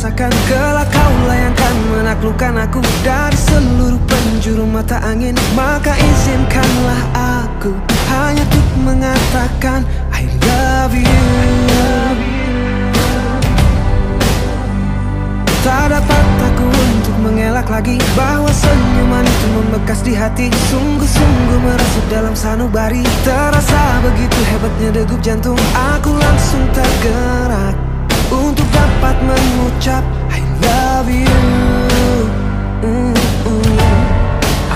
rasakan Kelak kaulah yang akan menaklukkan aku Dari seluruh penjuru mata angin. Maka izinkanlah aku Hanya untuk mengatakan I love you. Tak dapat aku untuk mengelak lagi Bahwa senyuman itu membekas di hati. Sungguh-sungguh merasuk dalam sanubari. Terasa begitu hebatnya degup jantung. Aku langsung tergerak untuk dapat mengucap I love you.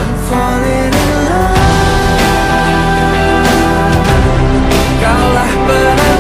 I'm falling in love Kaulah penat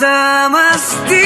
tak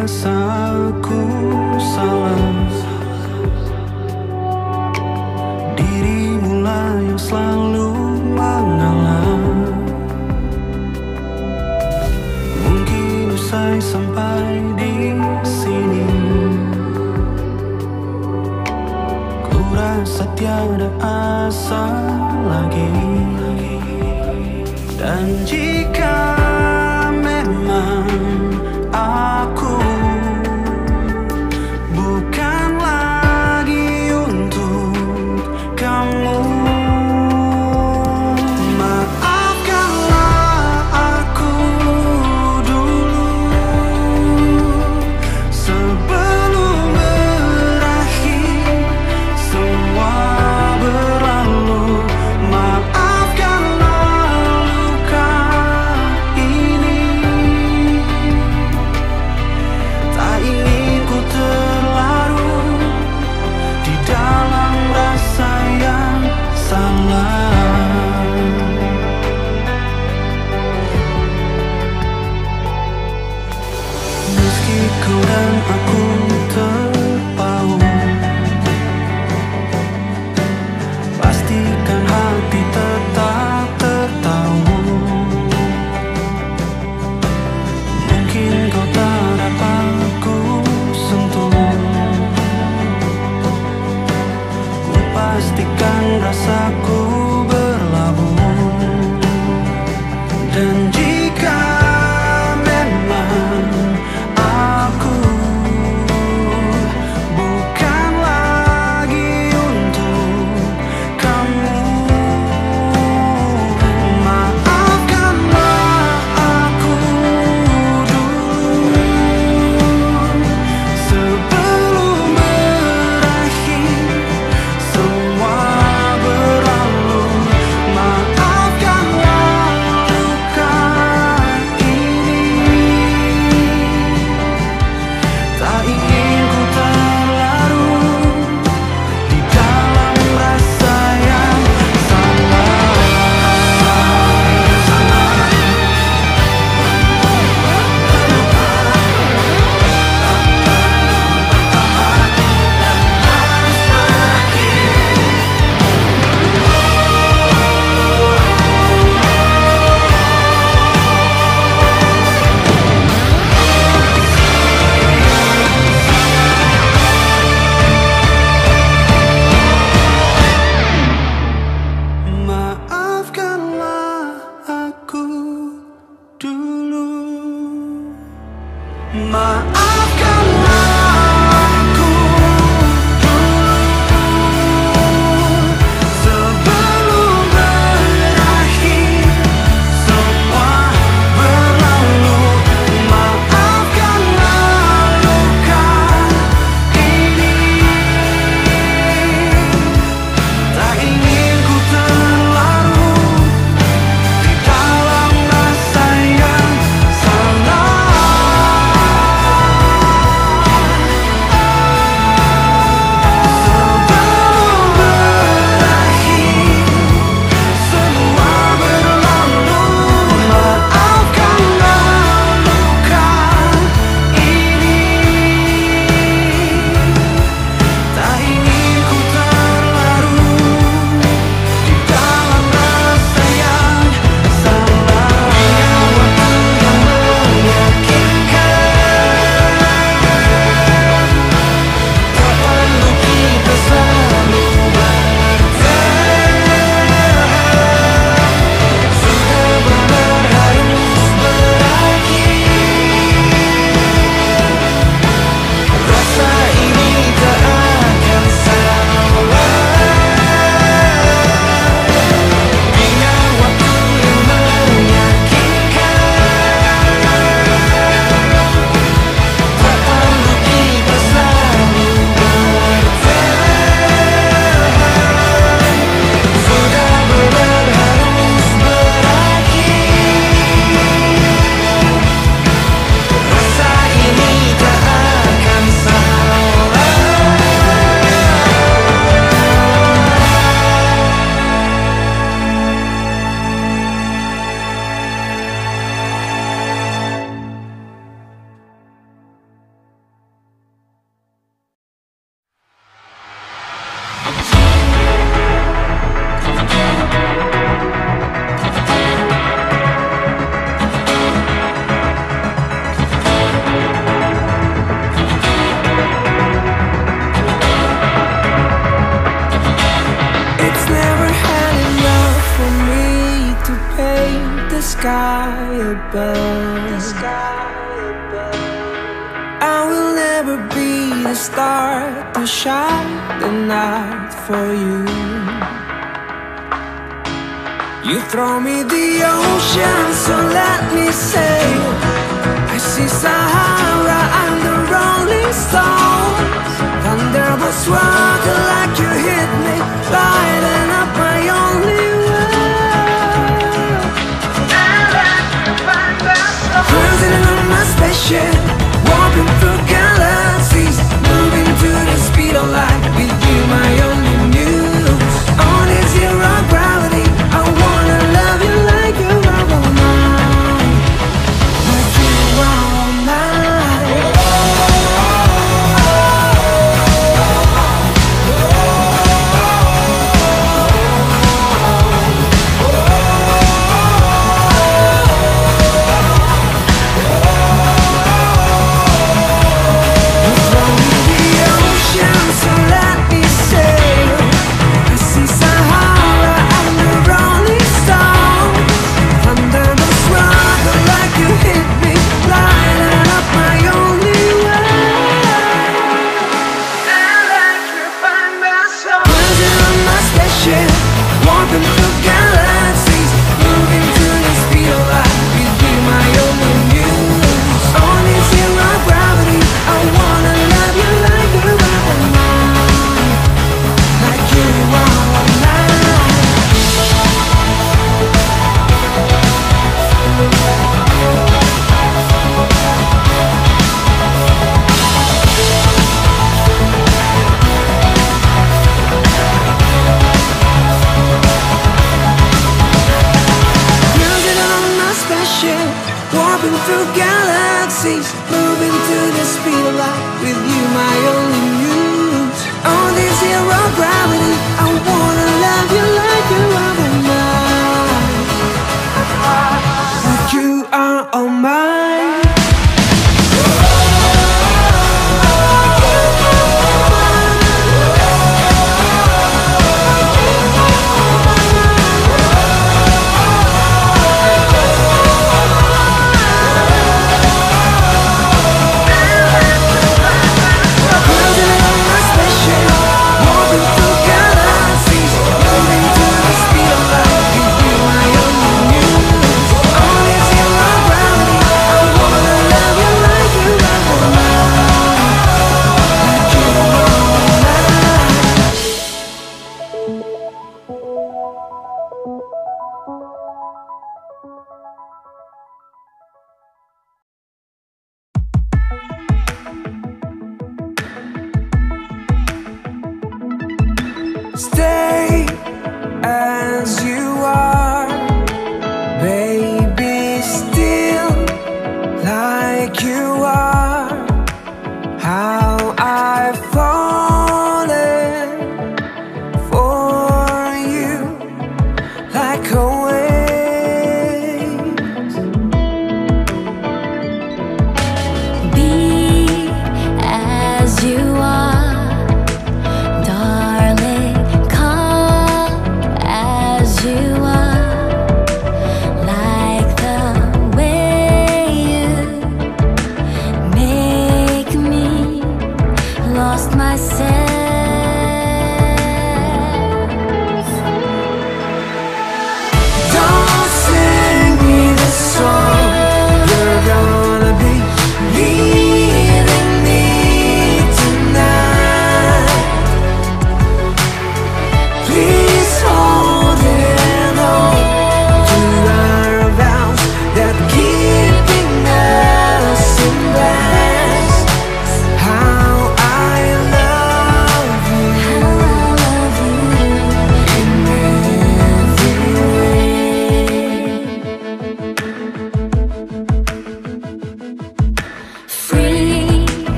rasaku salah. Dirimu lah yang selalu mengalah. Mungkin usai sampai di sini. Kurasa tiada asa lagi. Dan jika